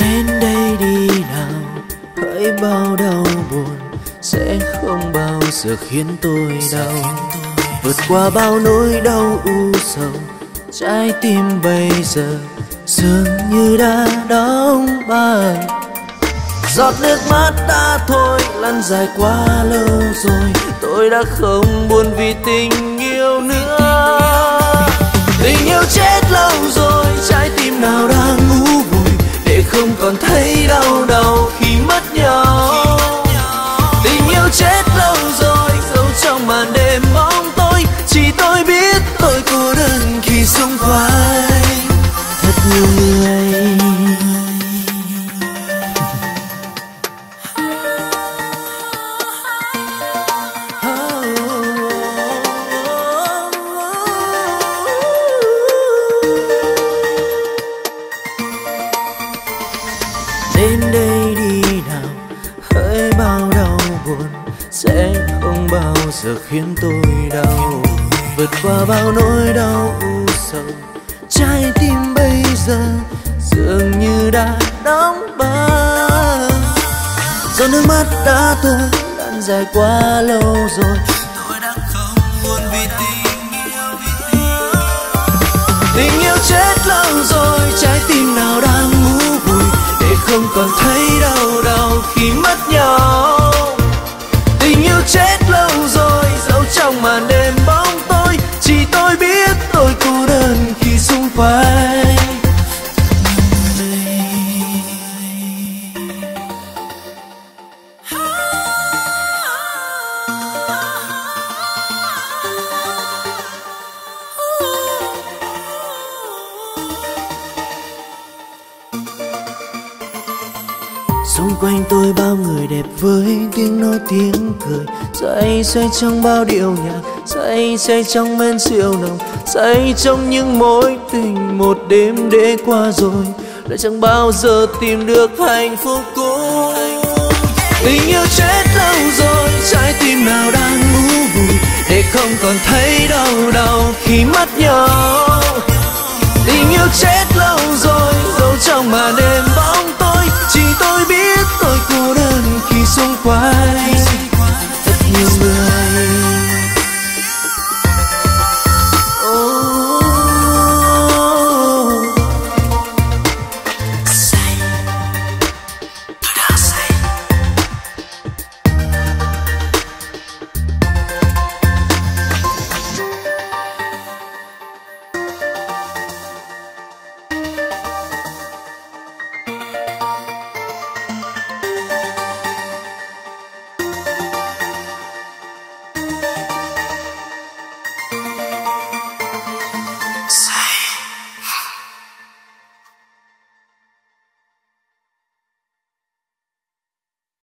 đến đây đi nào, hỡi bao đau buồn, sẽ không bao giờ khiến tôi đau. Vượt qua bao nỗi đau u sầu, trái tim bây giờ dường như đã đóng băng giọt nước mắt đã thôi, lăn dài quá lâu rồi, tôi đã không buồn vì tình yêu nữa. Tình yêu chết lâu rồi bao giờ khiến tôi đau? Vượt qua bao nỗi đau u sầu. Trái tim bây giờ dường như đã đóng băng. Giọt nước mắt đã tuôn đang dài quá lâu rồi. Tôi đã không buồn vì tình yêu, vì tình yêu chết lâu rồi. Tình chết lâu rồi, dẫu trong màn đêm bóng tối, chỉ tôi biết tôi cô đơn khi xung quanh. Xung quanh tôi bao người đẹp với tiếng nói tiếng cười. Say say trong bao điệu nhạc say say trong men rượu nồng say trong những mối tình một đêm để qua rồi. Lại chẳng bao giờ tìm được hạnh phúc cũ tình yêu chết lâu rồi, trái tim nào đang ngủ vùi để không còn thấy đau đầu khi mất nhau tình yêu